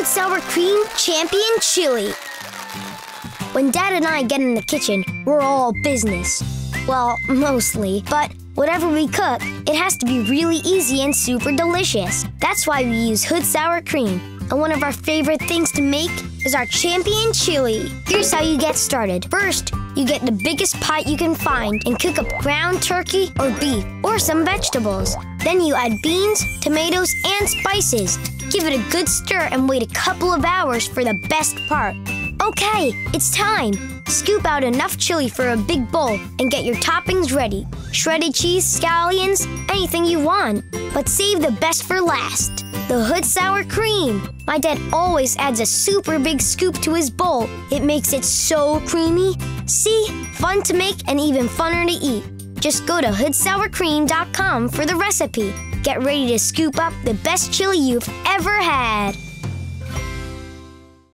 Hood Sour Cream Champion Chili. When Dad and I get in the kitchen, we're all business. Well, mostly, but whatever we cook, it has to be really easy and super delicious. That's why we use Hood Sour Cream. And one of our favorite things to make is our champion chili. Here's how you get started. First, you get the biggest pot you can find and cook up ground turkey or beef or some vegetables. Then you add beans, tomatoes, and spices. Give it a good stir and wait a couple of hours for the best part. Okay, it's time. Scoop out enough chili for a big bowl and get your toppings ready. Shredded cheese, scallions, anything you want. But save the best for last. The Hood Sour Cream. My dad always adds a super big scoop to his bowl. It makes it so creamy. See? Fun to make and even funner to eat. Just go to hoodsourcream.com for the recipe. Get ready to scoop up the best chili you've ever had.